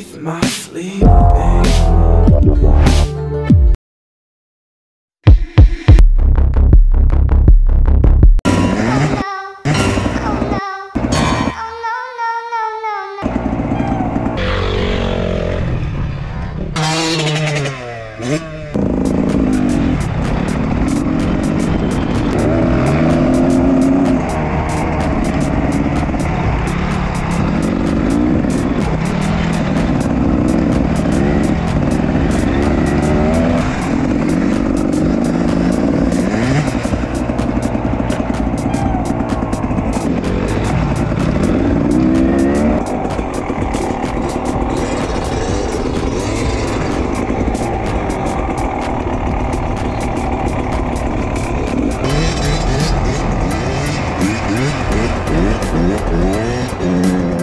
beneath my sleeping. Oh, mm-hmm. Mm-hmm.